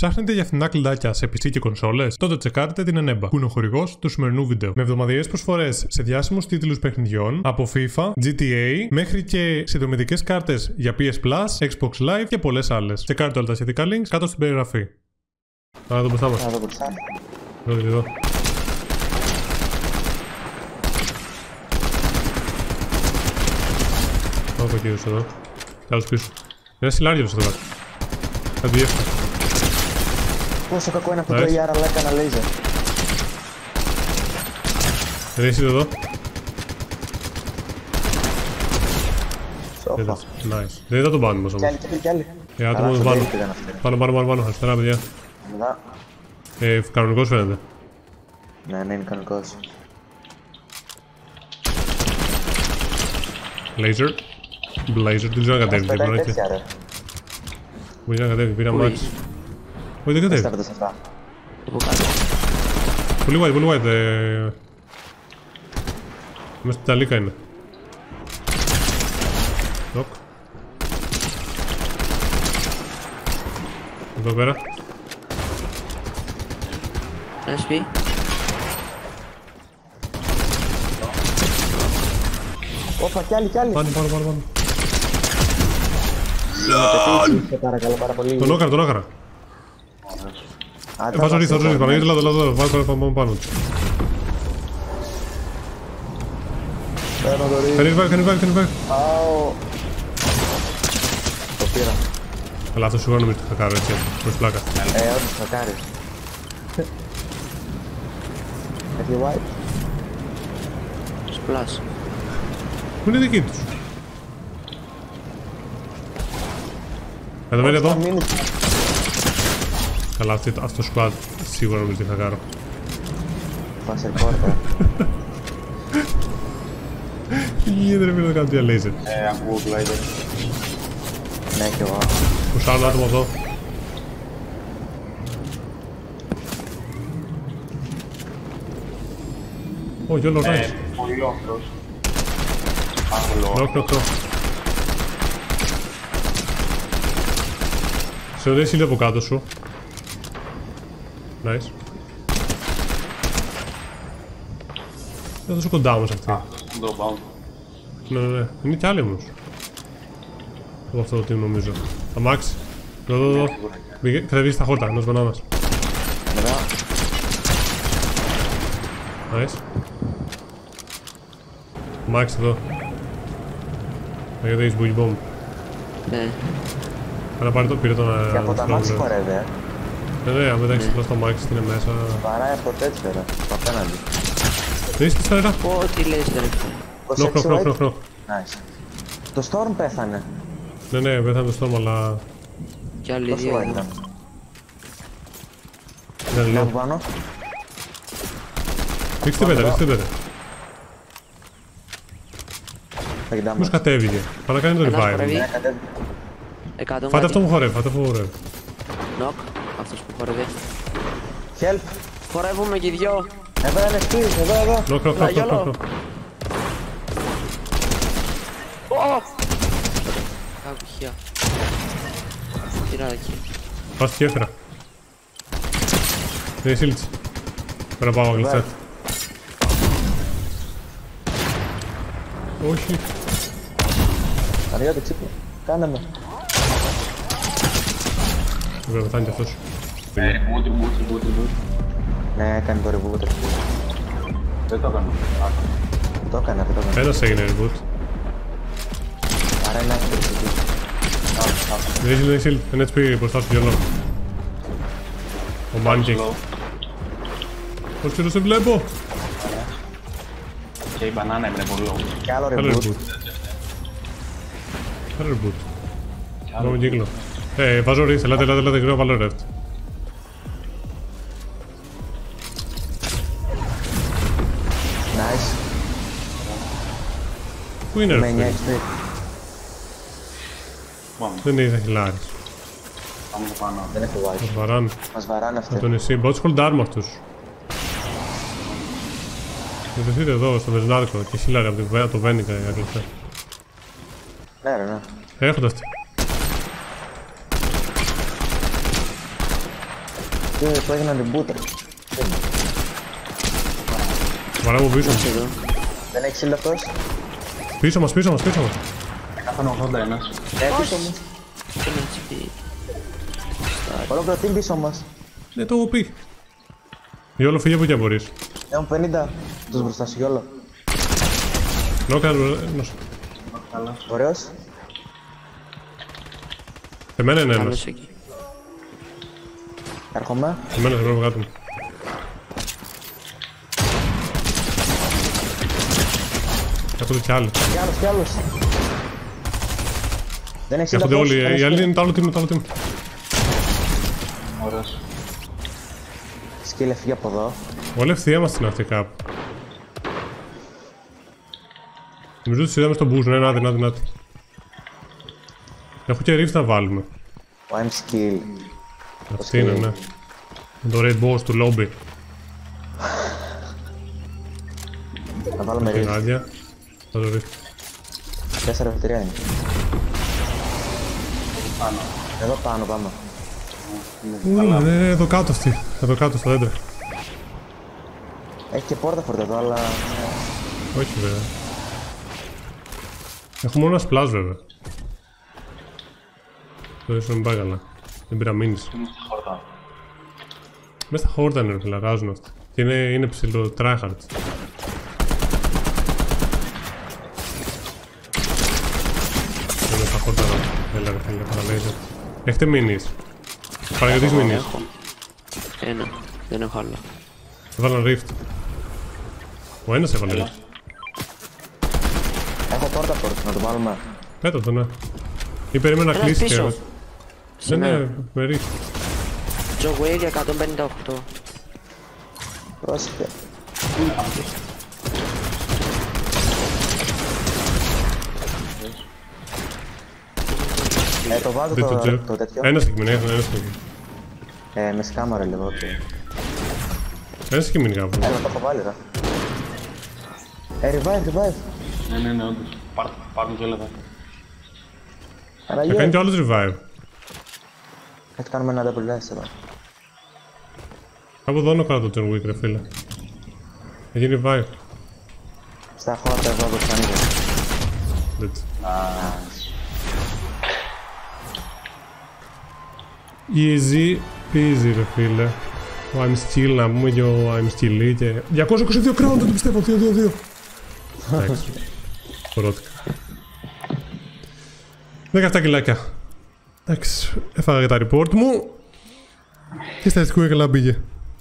Ψάχνετε για φθηνά κλειδάκια σε PC και κονσόλες, τότε τσεκάρετε την Eneba, που είναι ο χορηγός του σημερινού βίντεο. Με εβδομαδιαίες προσφορές σε διάσημους τίτλους παιχνιδιών από FIFA, GTA μέχρι και συνδρομητικές κάρτες για PS Plus, Xbox Live και πολλές άλλες. Τσεκάρετε όλα τα σχετικά links κάτω στην περιγραφή. Άρα εδώ μπροστά μα. Να δω μπροστά. Εδώ, εδώ. Πάω κύριο εδώ. Καλώς πίσω. Ένα σιλάριος εδώ κάτω. Κάτι διεύθυνο. Πόσο κακό είναι αυτό Nice. το ER αλλά έκανα laser. Δεν είσαι εδώ. Σόφα. Είδες. Nice. Δεν είδα τον πάνω μας Κι όμως. άλλοι, κι άλλοι, κι άλλοι. Ε, άτομο Καλά, εδώ στο πάνω. David ήταν αυτή. Πάνω, πάνω, πάνω, πάνω. Αριστερά, παιδιά. Μετά. Ε, κανονικός φαίνεται. Ναι, ναι, είναι κανονικός. Laser. Blazer. Δεν ξέρω να κατέβει. Μας τίποτα, πετάει έτσι. τέτοια ρε. Μπορείς να κατέβει. Πήρα max. Όχι, δεν Δεν κατέβει. στάρτε σε αυτά. Από κάτω. Πολύ white, πολύ white. Ε... Μέσα στην ταλίκα είναι. Νοκ. Εδώ πέρα. Ένα σπί. Όπα, κι άλλοι, κι άλλοι. Πάνω, πάνω, πάνω. πάνω. Σε παρακαλώ πάρα πολύ. Τον όκαρα, τον όκαρα. Α, Ε, τα βάζω ρίθο, βάζω, ρίθο. ναι. Παναγιώτη, λάδω, λάδω. Βάλω πάνω, πάνω, πάνω. Παίρνω το ρί. Can you back, can you back, can you back. Πάω. Το πήρα. Καλά, αυτός σίγουρα νομίζω ότι θα κάνω έτσι. Προς πλάκα. Ε, όντως θα κάνεις. Έχει white. Splash. Πού είναι δική τους. Εδώ μένει Θα εδώ. Μείνει. Καλά, αυτή- αυτός το squad σίγουρα νομίζω ότι θα κάνω. Φάσερ πόρτα. Τι γίνεται ρε φίλε να κάνω δύο laser. Ε, ακούω glider. Ναι, και εγώ. Πουσα άλλο άτομο εδώ. Ω, γιόλο, Ε, nice. πολύ λόγος. Άχολο. Νοκ, νοκ, νοκ. Σε οδεύει είναι από κάτω σου. Nice. Είναι τόσο κοντά όμως αυτή. Δεν το πάω. Ναι, ναι, ναι. Είναι κι άλλοι όμως. Από αυτό το team νομίζω. Αμάξι. Εδώ, εδώ, εδώ. Μπήκε- Κατεβείς στα χόρτα, ενός μπανάνας. Μετά. Nice. Αμάξι εδώ. Αγιώτα έχεις boogie bomb. Ναι. Άρα πάρε το, πήρε τον Και από τα slow μάξι grab. χορεύει, ε. Ναι, ναι, αν δεν έχεις απλά στο αμάξι είναι μέσα. Βαράει από το τέτοιο, ρε. Το απέναντι. Δεν είσαι τεσσέρα. Πω τι λες ρε. Νοκ, νοκ, 26 νοκ, white. νοκ, νοκ. Nice. Το Storm πέθανε. Ναι, ναι, πέθανε το στόμα, αλλά Κι άλλοι Πόσο δύο. white εδώ. ήταν. δεν Να λέω. από πάνω. Ρίξτε πέτα, ρίξτε πέτα. Θα κοιτάμε. Πώς κατέβηκε; Πάμε να κάνει το Ένας revive. χορεύει. Ναι, κατέβη. Εκατό Φάτε αυτό μάτι. που χορεύει, φάτε αυτό που χορεύει. Νοκ. Αυτός που χορεύει. Help. Χορεύουμε και οι δυο. Εδώ είναι σπίτι, εδώ, εδώ. Νοκ, νοκ, νοκ, νοκ, Λαγιόλο. νοκ. Ω! Κάκου χιά. Τυράκι. Πας και έφερα. Δεν σύλληψη. Πέρα πάω, γλυστά. Όχι. Αριώτη, ξύπνη. Κάνε με. Δεν πρέπει να πεθάνει κι αυτός. Ε, reboot, reboot, reboot, reboot. Ναι, έκανε το reboot. ρε. Δεν το έκανα. Α, Το έκανε, δεν το έκανε. Ένας έγινε reboot. Άρα είναι άσπρη εκεί. α, α, Δεν έχει shield, δεν έτσι πήγε μπροστά σου γιόλο. Ο Μάνκεκ. slow. Πώς και το σε βλέπω. Και η μπανάνα έμεινε πολύ λόγο. Και άλλο Άλλο reboot. reboot. Άλλο reboot. Και Πάμε άλλο. κύκλο. Ε, βάζω ρίς, ελάτε, ελάτε, ελάτε, γρήγορα βάλω reft. Πού είναι Με ρε 9 φίλε; HP. Πάμε, Δεν είναι χιλάρης. πάμε το πάνω. Δεν έχω white. Μας βαράνε. Μας βαράνε Από αυτοί. το νησί. Μπορείς hold arm αυτούς. Βρεθείτε εδώ, στο Βεζνάρκο και χιλάρι από το Βέ- το Βένικα για κλειστά. Ναι, ρε, ναι. Έρχονται αυτοί. Τι που έγιναν reboot ρε. Βαράγω πίσω. Είσαι εδώ. Δεν έχεις shield αυτός; Πίσω μας, πίσω μας, πίσω μας. 180 ένας. Ε, πίσω μου. Δεν έχει πει. Ολόκληρο team πίσω μας. Δεν το έχω πει. Γιόλο φύγε από εκεί αν μπορείς. Έχουν 50. Τους μπροστά σου γιόλο. Νόκα, νος. Καλός. Ωραίος. Εμένα είναι ένας. Καλός εκεί. Έρχομαι. Εμένα σε πρέπει κάτω μου. Έρχονται κι άλλοι. Κι άλλος, κι άλλος. Δεν έχεις shield Έρχονται αυτός. όλοι. Κανείς Οι άλλοι skill. είναι το άλλο team, το άλλο team. Ωραίος. Skill έφυγε από εδώ. Όλοι ευθεία μας στην αυτή κάπου. Νομίζω ότι τους είδαμε στον boost. Ναι, νάτι, νάτι, νάτι. Έχω και rift να βάλουμε. One skill. Αυτή είναι, ναι. Με το raid boss του lobby. Να βάλουμε Την rift. άδεια. Θα το rift. Τέσσερα ευτερία είναι. Πάνω. Εδώ πάνω πάμε. Ου, ναι, εδώ κάτω αυτή. Εδώ κάτω στα δέντρα. Έχει και πόρτα φορτ εδώ, αλλά... Όχι βέβαια. Έχω μόνο ένα splash βέβαια. Το ίσως να μην πάει καλά. Δεν πήρα μήνυση. Είναι στη χόρτα. Μέσα στα χόρτα είναι ρε φίλε, ράζουν αυτά. Και είναι, είναι ψηλό tryhards. Είναι στα χόρτα ρε. Έλα ρε φίλε, παραλέγεται. Έχετε μήνυς. Παραγωγής μήνυς; Έχω. Ένα. Δεν έχω άλλα. Έβαλαν rift. Ο ένας έβαλε Έλα. rift. Έχω πόρτα φορτ, να το βάλουμε. Πέτα το ναι. Ή περίμενα να Ένας κλείσει πίσω. και... Σε Ναι, ναι, μένα. με rift. Joe Wade 158. Πρόσεχε. Ε, το βάζω Δεν το το, τζερ. το τέτοιο. Ένας εκεί μείνει, ένας εκεί. Ε, με σκάμαρα λίγο. και- Ένας εκεί μείνει κάπου. Έλα, το έχω βάλει, ρε. Ε, revive, revive. Ναι, ναι, ναι, όντως. Πάρ' πάρ' το έλαβα. Θα κάνει Αναγία. κι άλλος revive. Έτσι κάνουμε ένα double dash εδώ. Κάπου εδώ είναι ο κράτο John Wick ρε φίλε. Έχει revive. Στα χόρτα εδώ, όπως κάνει. Έτσι. Nice. Easy peasy ρε φίλε. Ο I'm still να πούμε και ο I'm still και... 222 crown δεν το πιστεύω, 2-2-2. Εντάξει. Κορώτηκα. 17 κιλάκια. Εντάξει, έφαγα τα report μου. Και στατιστικό καλά πήγε.